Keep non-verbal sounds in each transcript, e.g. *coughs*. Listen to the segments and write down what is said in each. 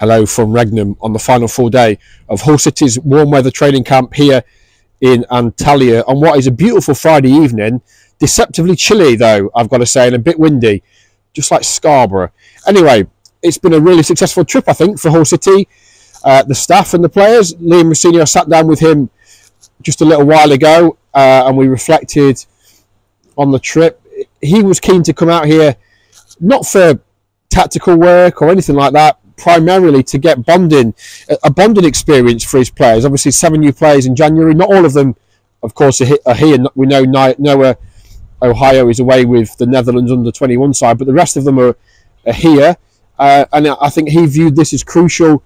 Hello from Regnum on the final full day of Hull City's warm weather training camp here in Antalya on what is a beautiful Friday evening. Deceptively chilly though, I've got to say, and a bit windy, just like Scarborough. Anyway, it's been a really successful trip, I think, for Hull City. Uh, the staff and the players. Liam Rosenior sat down with him just a little while ago uh, and we reflected on the trip. He was keen to come out here, not for tactical work or anything like that, primarily to get bonding, a bonding experience for his players. Obviously, seven new players in January. Not all of them, of course, are here. We know Noah Ohio is away with the Netherlands under 21 side, but the rest of them are, are here. Uh, and I think he viewed this as crucial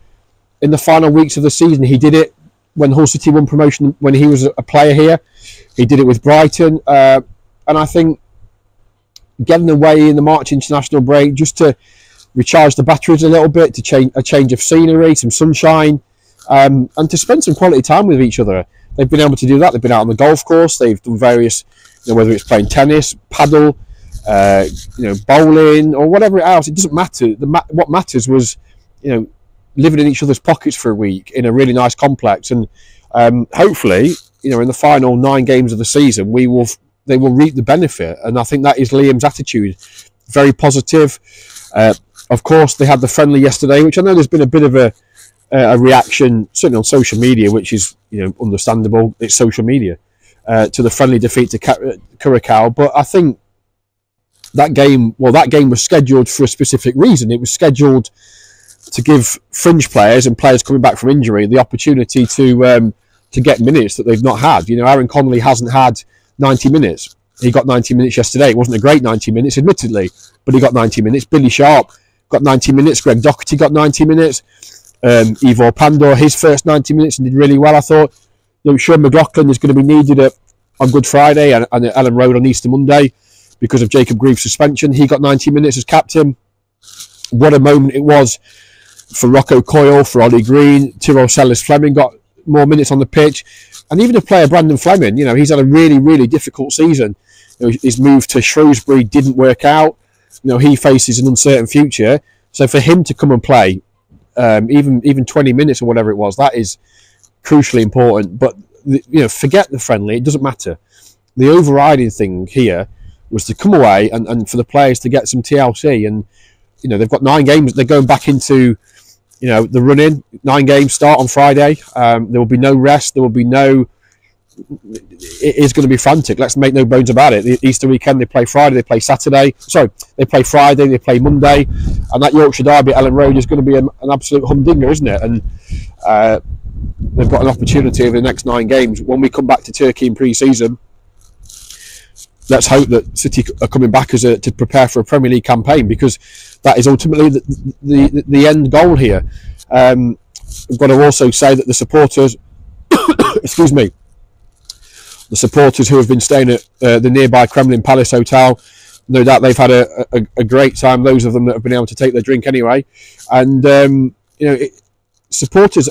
in the final weeks of the season. He did it when Hull City won promotion when he was a player here. He did it with Brighton, uh, and I think getting away in the March international break just to recharge the batteries a little bit, to change a change of scenery, some sunshine, um, and to spend some quality time with each other. They've been able to do that. They've been out on the golf course. They've done various, you know, whether it's playing tennis, paddle, uh, you know, bowling, or whatever else. It doesn't matter. The ma- what matters was, you know, living in each other's pockets for a week in a really nice complex, and um, hopefully, you know, in the final nine games of the season, we will they will reap the benefit, and I think that is Liam's attitude, very positive. Uh, of course, they had the friendly yesterday, which I know there's been a bit of a a reaction, certainly on social media, which is you know understandable. It's social media uh, to the friendly defeat to Curacao, but I think that game, well, that game was scheduled for a specific reason. It was scheduled to give fringe players and players coming back from injury the opportunity to um, to get minutes that they've not had. You know, Aaron Connolly hasn't had 90 minutes. He got 90 minutes yesterday. It wasn't a great 90 minutes, admittedly, but he got 90 minutes. Billy Sharp got 90 minutes. Greg Docherty got 90 minutes. Um, Ivor Pandur, his first 90 minutes and did really well, I thought. You know, Sean McLoughlin is going to be needed at, on Good Friday and, and at Elland Road on Easter Monday because of Jacob Greaves' suspension. He got 90 minutes as captain. What a moment it was for Rocco Coyle, for Ollie Green, Tyrell Sellars Fleming got more minutes on the pitch, and even a player Brandon Fleming. You know, he's had a really, really difficult season. You know, his move to Shrewsbury didn't work out. You know, he faces an uncertain future. So for him to come and play, um, even even 20 minutes or whatever it was, that is crucially important. But you know, forget the friendly; it doesn't matter. The overriding thing here was to come away and, and for the players to get some TLC. And you know, they've got nine games. They're going back into you know, the run in, nine games start on Friday. Um, there will be no rest. There will be no. It is going to be frantic. Let's make no bones about it. The Easter weekend, they play Friday, they play Saturday. Sorry, they play Friday, they play Monday. And that Yorkshire Derby at Elland Road is going to be an, an absolute humdinger, isn't it? And uh, they've got an opportunity over the next nine games. When we come back to Turkey in pre season, let's hope that City are coming back as a, to prepare for a Premier League campaign because that is ultimately the, the, the end goal here. Um, I've got to also say that the supporters, *coughs* excuse me, the supporters who have been staying at uh, the nearby Kremlin Palace Hotel, no doubt they've had a, a, a, great time. Those of them that have been able to take their drink anyway, and um, you know, it, supporters.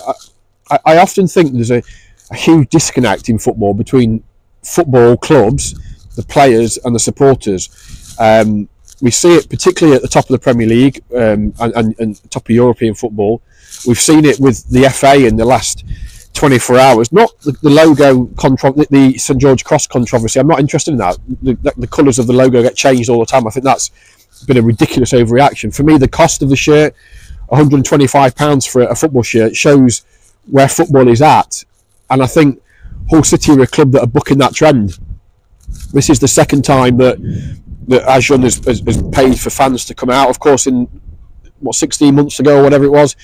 I, I, often think there's a, a huge disconnect in football between football clubs, the players, and the supporters. Um, we see it particularly at the top of the Premier League um, and, and, and, top of European football. We've seen it with the FA in the last 24 hours. Not the, the logo contro- the St George Cross controversy. I'm not interested in that. The, the, the colours of the logo get changed all the time. I think that's been a ridiculous overreaction. For me, the cost of the shirt, 125 pounds for a football shirt, shows where football is at. And I think Hull City are a club that are booking that trend. This is the second time that that Acun has, has, has, paid for fans to come out. Of course, in what 16 months ago or whatever it was,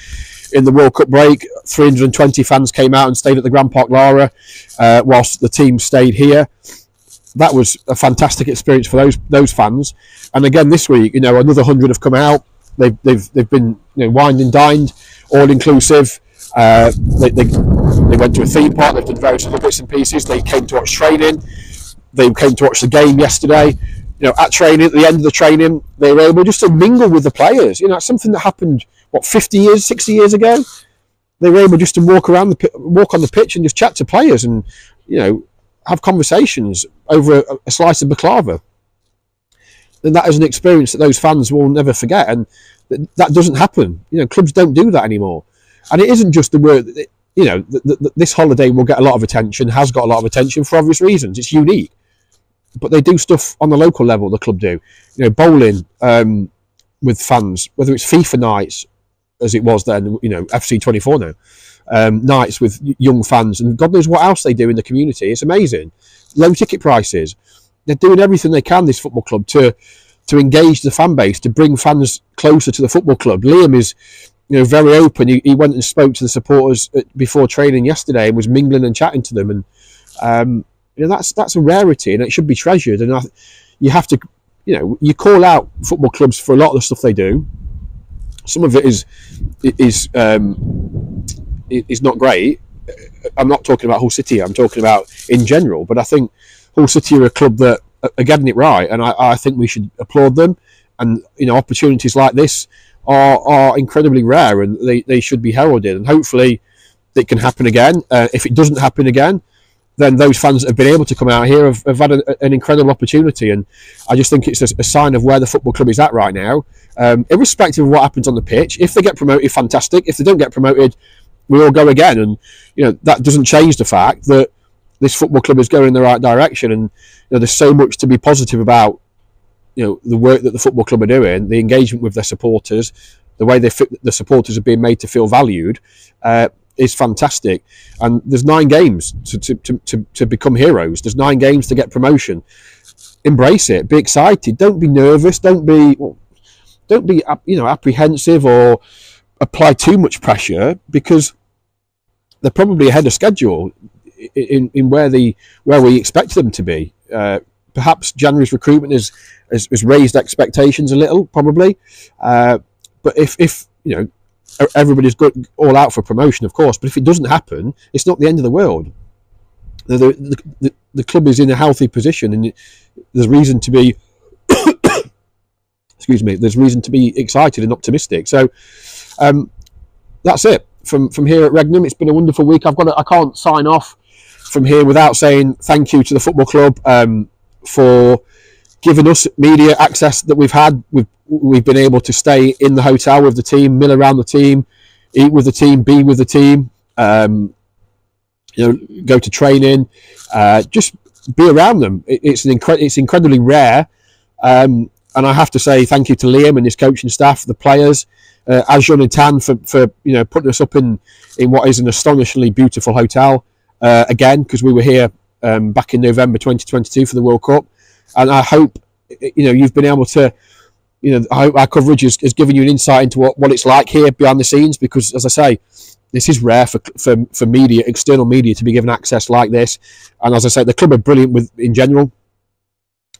in the World Cup break, 320 fans came out and stayed at the Grand Park Lara, uh, whilst the team stayed here. That was a fantastic experience for those those fans. And again, this week, you know, another hundred have come out. They've they've they've been you know, wined and dined, all inclusive. Uh, they, they, they went to a theme park. They've done various other bits and pieces. They came to watch training. They came to watch the game yesterday you know, at training, at the end of the training, they were able just to mingle with the players. You know, something that happened what 50 years, 60 years ago. They were able just to walk around the walk on the pitch and just chat to players and you know have conversations over a, a slice of baklava. And that is an experience that those fans will never forget. And That, that doesn't happen. You know, clubs don't do that anymore. And it isn't just the word. You know, th- th- this holiday will get a lot of attention. Has got a lot of attention for obvious reasons. It's unique, but they do stuff on the local level. The club do. You know, bowling um, with fans, whether it's FIFA nights as it was then. You know, FC twenty four now. Um, nights with young fans, and God knows what else they do in the community. It's amazing. Low ticket prices. They're doing everything they can. This football club to to engage the fan base, to bring fans closer to the football club. Liam is, you know, very open. He, he went and spoke to the supporters before training yesterday and was mingling and chatting to them. And um, you know, that's that's a rarity and it should be treasured. And I, you have to, you know, you call out football clubs for a lot of the stuff they do. Some of it is is um, is not great. I'm not talking about Hull City. I'm talking about in general. But I think Hull City are a club that are getting it right, and I, I think we should applaud them. And you know, opportunities like this are are incredibly rare, and they, they should be heralded. And hopefully, it can happen again. Uh, if it doesn't happen again, then those fans that have been able to come out here have, have had a, an incredible opportunity. And I just think it's a, a, sign of where the football club is at right now. Um, irrespective of what happens on the pitch, if they get promoted, fantastic. If they don't get promoted, we all go again. And you know that doesn't change the fact that this football club is going in the right direction. And you know, there's so much to be positive about. You know the work that the football club are doing, the engagement with their supporters, the way they fit, the supporters are being made to feel valued. Uh, is fantastic. And there's nine games to, to, to, to, become heroes. There's nine games to get promotion. Embrace it. Be excited. Don't be nervous. Don't be don't be you know apprehensive or apply too much pressure because they're probably ahead of schedule in, in where the where we expect them to be. Uh, perhaps January's recruitment has, has, has raised expectations a little, probably. Uh, but if if you know everybody's good, all out for promotion, of course. But if it doesn't happen, it's not the end of the world. The, the, the, the club is in a healthy position, and there's reason to be. *coughs* excuse me. There's reason to be excited and optimistic. So um, that's it from from here at Regnum. It's been a wonderful week. I've got. To, I can't sign off from here without saying thank you to the football club um, for giving us media access that we've had. We've we've been able to stay in the hotel with the team, mill around the team, eat with the team, be with the team. Um, you know, go to training, uh, just be around them. It, it's an incre- it's incredibly rare, um, and I have to say thank you to Liam and his coaching staff, the players, uh, Acun and Tan for, for you know putting us up in in what is an astonishingly beautiful hotel uh, again because we were here um, back in November 2022 for the World Cup, and I hope you know you've been able to you know, I hope our coverage has, has given you an insight into what, what it's like here behind the scenes because, as I say, this is rare for, for, for media, external media, to be given access like this. And as I said, the club are brilliant with in general.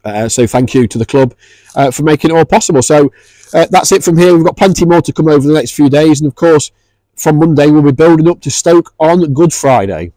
Uh, so thank you to the club uh, for making it all possible. So uh, that's it from here. We've got plenty more to come over the next few days, and of course, from Monday we'll be building up to Stoke on Good Friday.